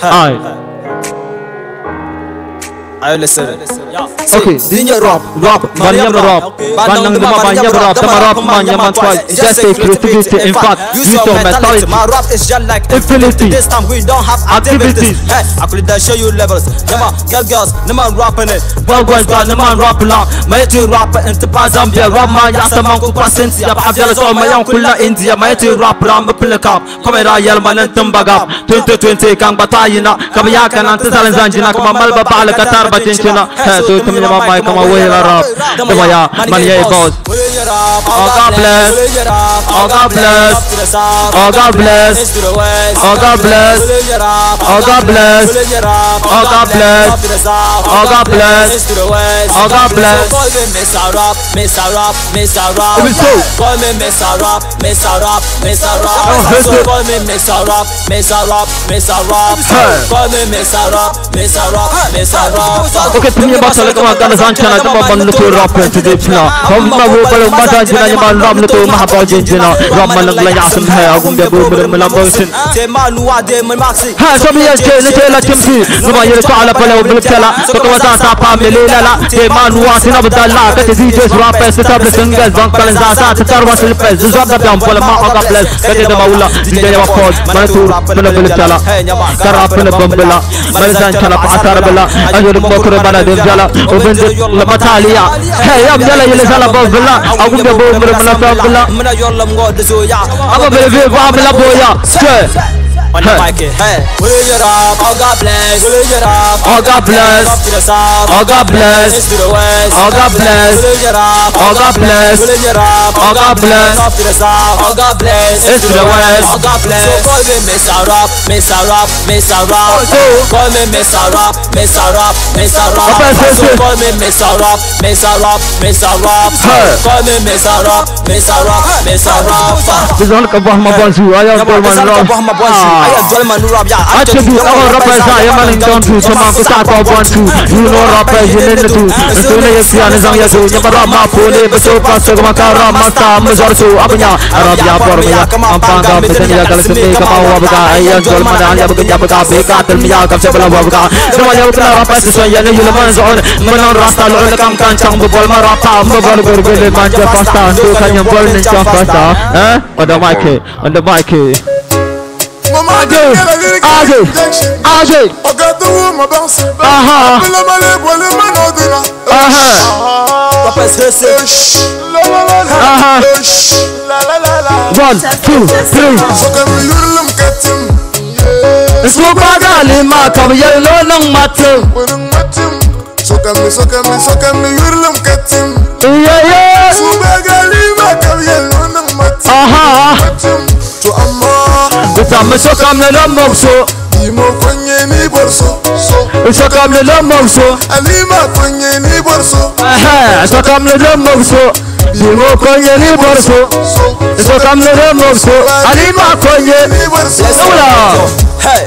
はい。I listen. Okay, dinya rob, rob, manya rob, banang nama manya rap, sama rob manya manfal. Just say, creativity in fact, use your mentality. My rap is just like infinity. This time we don't have activities. Hey, I could just show you levels. Nama girl girls, nama rapping it. Well going down, nama rapping long. My two rapper into Zambia, rap my yasa manku pasinsi. Yap abjala so my young kula India. My two rap ram pilikap. man, and manan tumbagap. 2020 kang batayina. Kabaya kanan tisalan zanjina. Kamamal babal katar batin china Hey tu tumina mamay kama wihira rap Kama ya man ya boss Oh God bless. Oh God bless. Oh God bless. Oh God bless. Oh God bless. Oh God bless. Oh God bless. Oh God bless. Mr. Rap, Mr. Rap, Mr. Rap. Call me Mr. Rap, Mr. Rap, Mr. Rap. Call me Mr. Rap, Mr. Rap, Mr. Rap. Call me Mr. Rap, Mr. Rap, Mr. Rap. Okay, to me kama kanzan chana kama bandu to rap to the plan. Hum ma wo ram to ma ha pao jina ram ma lang la yasin de bo mir mila bosin. Ha sabi yes ke ne chela chimsi numa yele to ala pala bil chala to kama ta ta pa mele la la te ma nuwa pala ma aga plus ka te da maula DJ jama pause mana to mana bil chala tarap ne bambala bakuru bana denjala ubende lamataliya hey abdala yele sala babla agumbe bo mra mla babla mna yolla mgo desoya aba bele fe babla boya sir On the Hey. mic, hey. Will you rap? Oh God bless. Will you rap? Oh, God bless. Up to the south. Oh, God bless. East to the west. Oh, God bless. Will you rap? Oh, God bless. Will you rap? Oh, God bless. Up to the south. Oh God bless. East to the west. Oh God bless. So call me Mr. Rap, Mr. Rap, Mr. Rap. Call me Mr. Rap, Mr. Rap, Mr. Rap. Apa yang So saya- call me Mr. Rap, Mr. Rap, Mr. Rap. Hey. Call me Mr. Rap, Mr. Rap, Mr. Rap. Bizon ka bah ma bonsu ayam Yaman, Attribute all rappers I am an encounter So man kusa kwa bantu You know rappers you need to Ntune yesi anizang yesu Nyamba rama pole Bacho paso kama kara mata Mzorsu apanya Arabia formia Ampanga Mizanya kalsimbe kama wabaka Ayan jolman Anya bukin jabaka Beka tilmiya kamse bala wabaka Nama ya ukla rappers Swan yana yulman zon Manon rasta Lona kam kancang Bubol marapa Mbobol gurgulin Manja pasta Ntukan yang bol nincang pasta Eh On the mic On the mic ajé ajé ajé. ọ̀gá tó wú ma bá ń sè bá abúlé wọlé má nà ọdún náà. papa sese. one two three. Supagani matam yello nang matam. Sokami sokami sokami yurlum katim. Yeah yeah. amesokamne lo mokso Dimo kwenye ni borso Usokamne lo mokso Alima kwenye ni borso Ehe, usokamne lo mokso Dimo kwenye ni borso Usokamne lo mokso Alima kwenye ni borso Yes, Hey.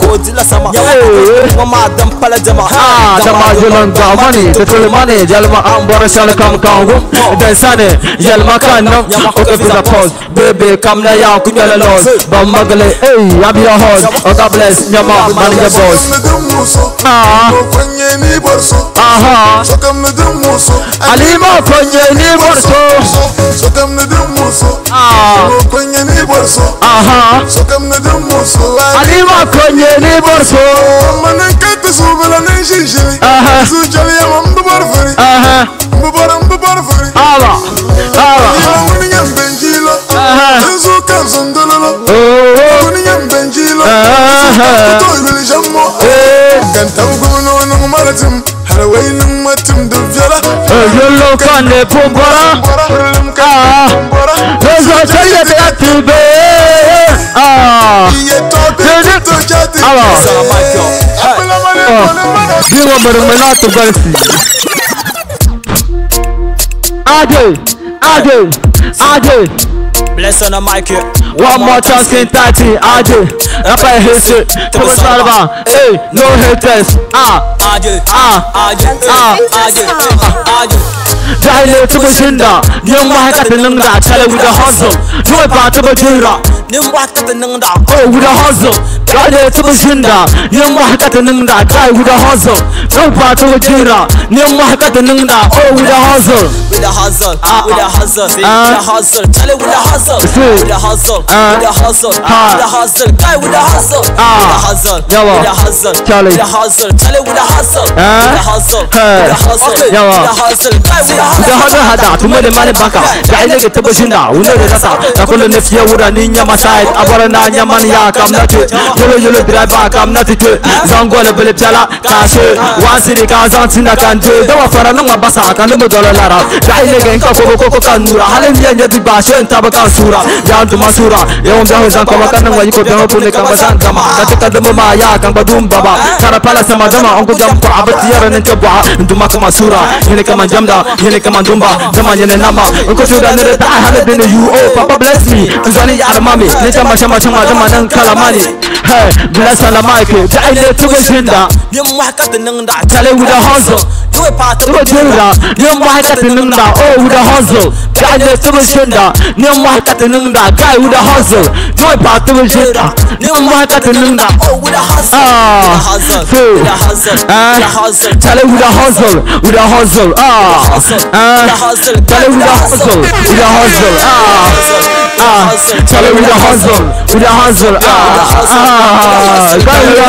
Godzilla sama. Kuma madam pala jama. Jama julan ga mani. Tutul mani. Jalma ambara shan kam kangum Dan sani Jalma kanam Uka fisa pause Baby kam na ya kunyala laws Bam magale Hey I'm your host. Oh God bless. Nyama man your boss. Ah. Aha. Alima kwenye ni borso Sokam ah. ni dumuso Aha. Sokam kwenye divorce Mana kete subala na shishi Sujali ya mambu barfari Mbubara mbubara fari Ala Ala Ila wani nyambenjilo Nzu kamsundulolo Wani nyambenjilo Kuto ibili jammo Kanta ugono oh. wanungu eh. maratim Harawainu matim duvjala Yolo kane pumbara Nzu chayate atibe alors bí wọn bẹ̀rẹ̀ mẹ láti bẹ̀rẹ̀ sí. Ade Ade Ade. Bless on the mic here. One more time, skin tighty, Ade. Rapper hits it, come on, Hey, no haters, ah. Aje, ah. aje, Ah. aje, aje. Jahile tuba shinda. Nyang mahaka tinanga. Chale with the hustle. No pa tuba jira. Nim waka the nang da. Oh, with the hustle. Jahile tuba shinda. Nyang mahaka tinanga. Jai with the hustle. No pa tuba jira. Nyang mahaka tinanga. Oh, with the hustle. With the hustle, Ah, with the ah. hustle, with Ah. the hustle. Tell it with the hustle, See. with the hustle, Ah. with the hustle, Ah. with the hustle. Guy with the hustle, with Ah. the hustle, Yawa. with the hustle, Charlie. with the hustle. Tell it with the hustle, Ah. with the hustle, Hey. with the hustle, Yawa. hustle. Guy with the da hustle. hada hada tuma da mani baka da ai nake taba shinda wuna da rasa da kullu ne fiye wura ni nyama side abara na nyama ni ya kam na te yolo yolo driver kam na te zango le bele tala kashe wasi ni ka zan tina kan je da wa fara nan basa kan mu dola lara da ai nake ka ko ko ko kan nura halin ya di ba shen ta ba kan sura ya antu masura ya wanda ho zan kuma kan nan wa yiko da ho ne kan ba zan kama ka ta kan ma ya kan ba dum baba kara pala sama dama on ko jam ko abati yara nan ta ba nduma kama sura yene kama jamda yene kama dumba zama yene nama ko shuda ne ta hana bin you oh papa bless me. In zani ya armami ne ta masha masha ma zama nan kalamani hey bless ala mike da ai ne tugo shinda Nim waka the nang da. Tell it with the hustle. Do it part of tugo shinda ne mu haka tinunda oh with the hustle da ai ne tugo shinda ne mu haka tinunda guy with the hustle no pa tugo shinda ne mu haka tinunda Oh, with the hustle, Ah, with the hustle, see. with the hustle, with Ah, the hustle. tell it with the hustle, with the hustle, ah, hustle, ah, with the hustle, tell it with the hustle, with the hustle, ah, ah, tell it with the hustle, with the hustle, ah, ah, ah,